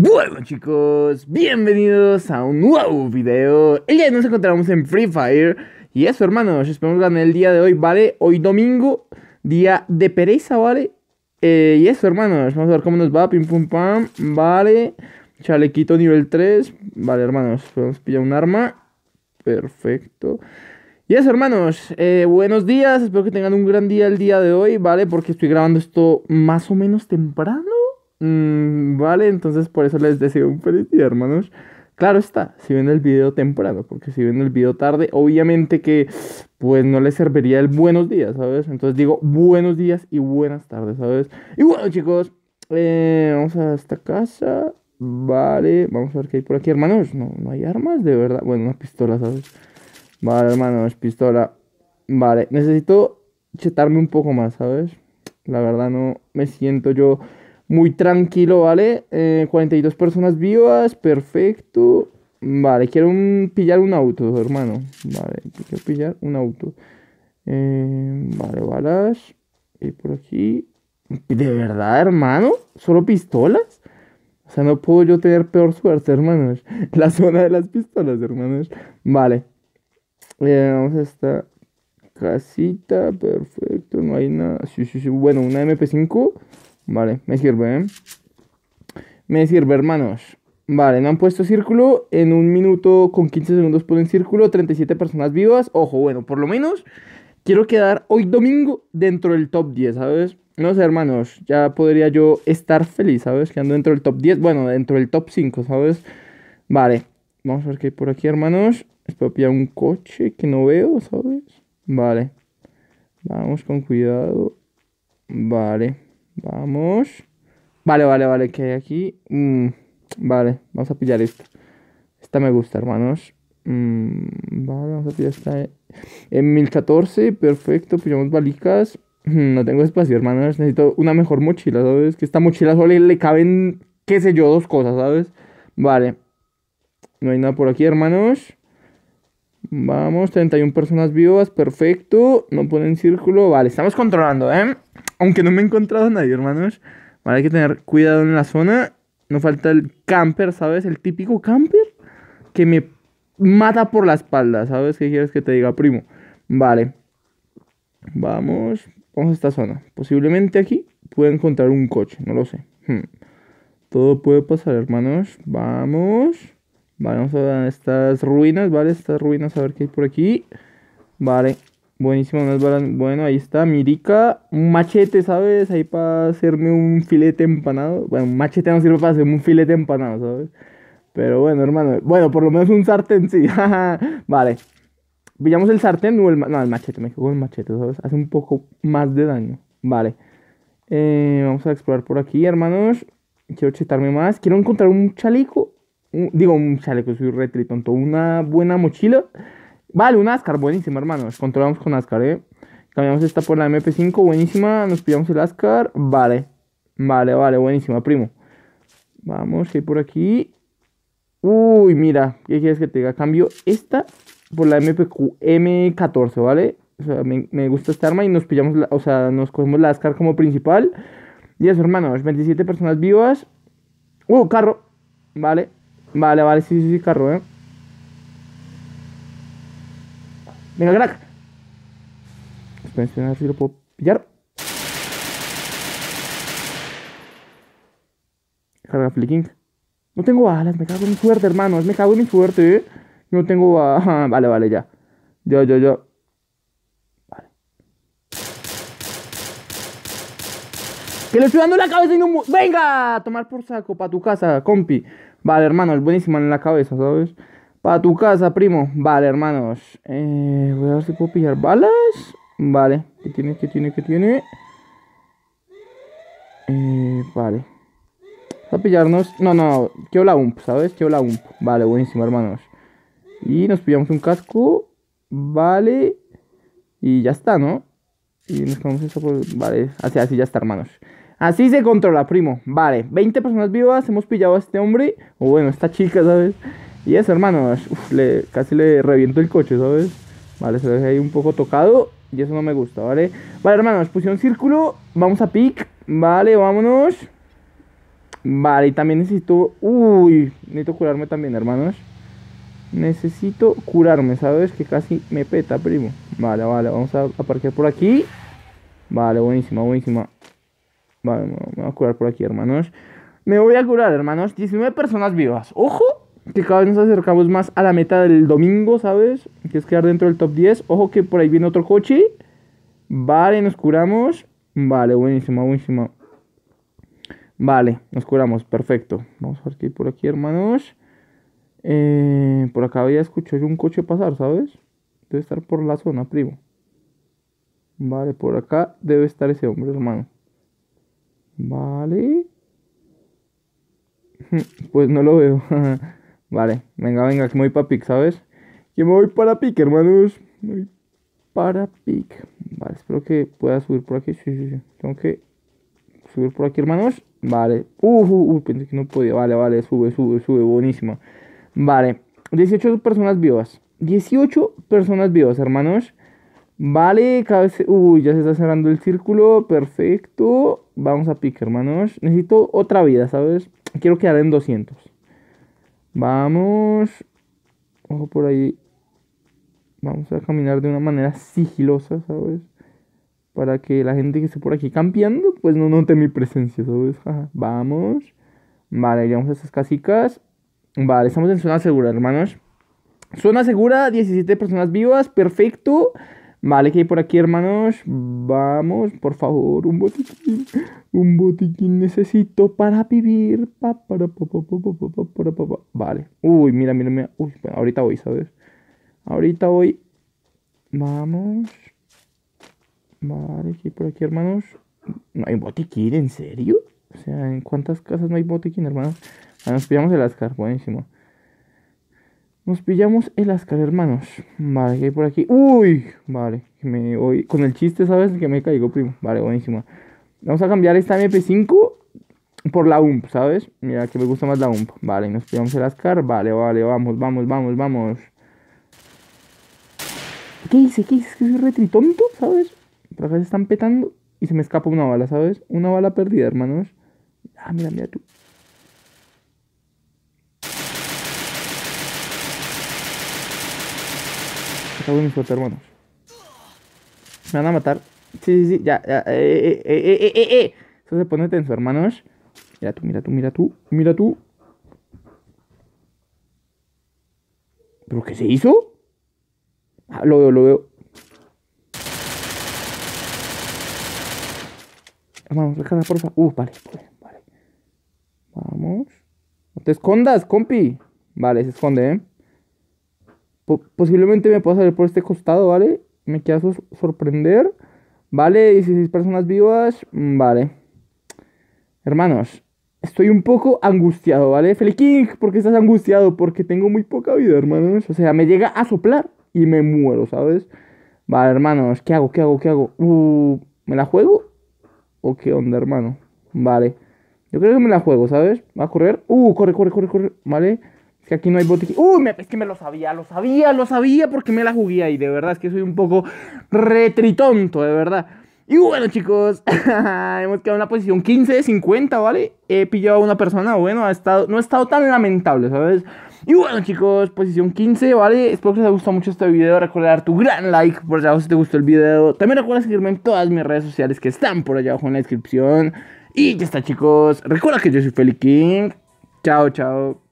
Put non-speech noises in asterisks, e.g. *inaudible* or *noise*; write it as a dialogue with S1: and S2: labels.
S1: Bueno chicos, bienvenidos a un nuevo video El día de hoy nos encontramos en Free Fire Y eso hermanos, esperamos ganar el día de hoy, ¿vale? Hoy domingo, día de pereza, ¿vale? Eh, y eso hermanos, vamos a ver cómo nos va, pim pum pam, ¿vale? Chalequito nivel 3, vale hermanos, podemos pillar un arma Perfecto y eso, hermanos, eh, buenos días, espero que tengan un gran día el día de hoy, ¿vale? Porque estoy grabando esto más o menos temprano, Mm, vale, entonces por eso les deseo un feliz día, hermanos. Claro está, si ven el video temprano, porque si ven el video tarde, obviamente que pues no les serviría el buenos días, ¿sabes? Entonces digo buenos días y buenas tardes, ¿sabes? Y bueno, chicos, eh, vamos a esta casa. Vale, vamos a ver qué hay por aquí, hermanos. No, no hay armas, de verdad. Bueno, una pistola, ¿sabes? Vale, hermanos, pistola. Vale, necesito chetarme un poco más, ¿sabes? La verdad no me siento yo muy tranquilo, ¿vale? 42 eh, personas vivas, perfecto. Vale, quiero pillar un auto, hermano. Vale, quiero pillar un auto. Eh, vale, balas. Y por aquí. ¿De verdad, hermano? ¿Solo pistolas? O sea, no puedo yo tener peor suerte, hermanos. *laughs* La zona de las pistolas, hermanos. Vale. Eh, vamos a esta casita. Perfecto. No hay nada. Sí, sí, sí. Bueno, una MP5. Vale, me sirve, ¿eh? Me sirve, hermanos. Vale, no han puesto círculo. En un minuto con 15 segundos ponen círculo. 37 personas vivas. Ojo, bueno, por lo menos quiero quedar hoy domingo dentro del top 10, ¿sabes? No sé, hermanos. Ya podría yo estar feliz, ¿sabes? Quedando dentro del top 10. Bueno, dentro del top 5, ¿sabes? Vale. Vamos a ver qué hay por aquí, hermanos. Espero pillar un coche que no veo, ¿sabes? Vale. Vamos con cuidado. Vale. Vamos. Vale, vale, vale, que hay aquí. Mm, vale, vamos a pillar esta. Esta me gusta, hermanos. Mm, vale, vamos a pillar esta en 1014. Perfecto, pillamos balicas. Mm, no tengo espacio, hermanos. Necesito una mejor mochila, ¿sabes? Que esta mochila solo le caben, qué sé yo, dos cosas, ¿sabes? Vale. No hay nada por aquí, hermanos. Vamos, 31 personas vivas, perfecto. No ponen círculo. Vale, estamos controlando, ¿eh? Aunque no me he encontrado nadie, hermanos. Vale, hay que tener cuidado en la zona. No falta el camper, ¿sabes? El típico camper que me mata por la espalda, ¿sabes? ¿Qué quieres que te diga, primo? Vale. Vamos. Vamos a esta zona. Posiblemente aquí pueda encontrar un coche, no lo sé. Hmm. Todo puede pasar, hermanos. Vamos. Vamos a estas ruinas, ¿vale? Estas ruinas, a ver qué hay por aquí. Vale. Buenísimo, unas balas. Bueno, ahí está, mirica. Un machete, ¿sabes? Ahí para hacerme un filete empanado. Bueno, un machete no sirve para hacerme un filete empanado, ¿sabes? Pero bueno, hermano. Bueno, por lo menos un sartén, sí. *laughs* vale. Pillamos el sartén o el... No, el machete, me quedo el machete, ¿sabes? Hace un poco más de daño. Vale. Eh, vamos a explorar por aquí, hermanos. Quiero chetarme más. Quiero encontrar un chaleco. digo, un chaleco, soy re tonto. Una buena mochila. Vale, un Ascar, buenísimo, hermanos. Controlamos con Ascar, ¿eh? Cambiamos esta por la MP5, buenísima. Nos pillamos el Ascar. Vale. Vale, vale, buenísima, primo. Vamos, hay por aquí. Uy, mira, ¿qué quieres que te diga? Cambio esta por la MPQ, M14, ¿vale? O sea, me, gusta esta arma y nos pillamos, la, o sea, nos cogemos la Ascar como principal. Y eso, hermanos, 27 personas vivas. Uh, carro. Vale, vale, vale, sí, sí, sí, carro, ¿eh? Venga, crack. Esperen, a ver si lo puedo pillar. Carga flicking. No tengo balas, me cago en mi suerte, hermanos. Me cago en mi suerte, ¿eh? No tengo balas. *laughs* Vale, vale, ya. Yo, yo, yo. Vale. Que le estoy dando la cabeza y no... ¡Venga! Tomar por saco, para tu casa, compi. Vale, hermano, es buenísimo en la cabeza, ¿sabes? Para tu casa, primo. Vale, hermanos. Eh, voy a ver si puedo pillar balas. Vale. ¿Qué tiene? ¿Qué tiene? ¿Qué tiene? Eh, vale. Vamos a pillarnos. No, no. Quiero la UMP, ¿sabes? Quiero la UMP. Vale, buenísimo, hermanos. Y nos pillamos un casco. Vale. Y ya está, ¿no? Y nos quedamos eso por... Vale, así, así ya está, hermanos. Así se controla, primo. Vale, 20 personas vivas. Hemos pillado a este hombre. O bueno, esta chica, ¿sabes? Y eso, hermanos, le, casi le reviento el coche, ¿sabes? Vale, se ve ahí un poco tocado y eso no me gusta, ¿vale? Vale, hermanos, pusieron círculo, vamos a pick, vale, vámonos. Vale, y también necesito... Uy, necesito curarme también, hermanos. Necesito curarme, ¿sabes? Que casi me peta, primo. Vale, vale, vamos a aparcar por aquí. Vale, buenísima, buenísima. Vale, me voy a curar por aquí, hermanos. Me voy a curar, hermanos. 19 personas vivas. Ojo, que cada vez nos acercamos más a la meta del domingo, ¿sabes? Que es quedar dentro del top 10. Ojo que por ahí viene otro coche. Vale, nos curamos. Vale, buenísima, buenísima. Vale, nos curamos, perfecto. Vamos a ver qué hay por aquí, hermanos. Eh, por acá había escuchado un coche pasar, ¿sabes? Debe estar por la zona, primo. Vale, por acá debe estar ese hombre, hermano. Vale. *laughs* Pues no lo veo. *laughs* vale, venga, venga, que me voy para pic, ¿sabes? Que me voy para pic, hermanos. Me voy para pic. Vale, espero que pueda subir por aquí. Sí, sí, sí. Tengo que subir por aquí, hermanos. Vale. Uh, uh, uh, pensé que no podía. Vale, vale, sube, sube, sube. Buenísimo. Vale. 18 personas vivas. 18 personas vivas, hermanos. Vale, cada vez... Uy, ya se está cerrando el círculo. Perfecto. Vamos a pique, hermanos. Necesito otra vida, ¿sabes? Quiero quedar en 200. Vamos. Ojo por ahí. Vamos a caminar de una manera sigilosa, ¿sabes? Para que la gente que esté por aquí campeando, pues no note mi presencia, ¿sabes? Vamos. Vale, llegamos a estas casicas. Vale, estamos en zona segura, hermanos. Zona segura, 17 personas vivas, perfecto. Vale, que hay por aquí, hermanos? Vamos, por favor, un botiquín. Un botiquín necesito para vivir. Vale. Uy, mira, mira, mira. Uy, ahorita voy, ¿sabes? Ahorita voy. Vamos. Vale, aquí por aquí, hermanos. No hay botiquín, ¿en serio? O sea, ¿en cuántas casas no hay botiquín, hermanos? Ah, nos pillamos el Ascar, buenísimo. Nos pillamos el Ascar, hermanos. Vale, ¿qué hay por aquí? ¡Uy! Vale, me voy con el chiste, ¿sabes? Que me caigo, primo. Vale, buenísimo. Vamos a cambiar esta MP5 por la UMP, ¿sabes? Mira, que me gusta más la UMP. Vale, nos pillamos el Ascar. Vale, vale, vamos, vamos, vamos, vamos. ¿Qué hice? ¿Qué hice? Es que soy retritonto, ¿sabes? Por acá se están petando y se me escapa una bala, ¿sabes? Una bala perdida, hermanos. Ah, mira, mira tú. Está bueno suerte, hermanos. Me van a matar. Sí, sí, sí, ya, ya. Eh, eh, eh, eh, eh, eh. Eso se pone tenso, hermanos. Mira tú, mira tú, mira tú, mira tú. ¿Pero qué se hizo? Ah, lo veo, lo veo. Hermano, recarga, porfa. Uh, vale, vale, vale. Vamos. No te escondas, compi. Vale, se esconde, ¿eh? Posiblemente me pueda salir por este costado, ¿vale? Me queda sorprender. Vale, 16 personas vivas. Mm, vale. Hermanos, estoy un poco angustiado, ¿vale? Feliking, ¿por qué estás angustiado? Porque tengo muy poca vida, hermanos. O sea, me llega a soplar y me muero, ¿sabes? Vale, hermanos, ¿qué hago? ¿Qué hago? ¿Qué hago? Uh, ¿Me la juego? ¿O qué onda, hermano? Vale. Yo creo que me la juego, ¿sabes? Va a correr. Uh, corre, corre, corre, corre. Vale. Que aquí no hay botiquín. Uh, es que me lo sabía, lo sabía, lo sabía porque me la jugué ahí. De verdad, es que soy un poco retritonto, de verdad. Y bueno, chicos, *laughs* hemos quedado en la posición 15 de 50, ¿vale? He pillado a una persona, bueno, ha estado, no ha estado tan lamentable, ¿sabes? Y bueno, chicos, posición 15, ¿vale? Espero que les haya gustado mucho este video. Recuerda dar tu gran like por allá abajo si te gustó el video. También recuerda seguirme en todas mis redes sociales que están por allá abajo en la descripción. Y ya está, chicos. Recuerda que yo soy Feli King. Chao, chao.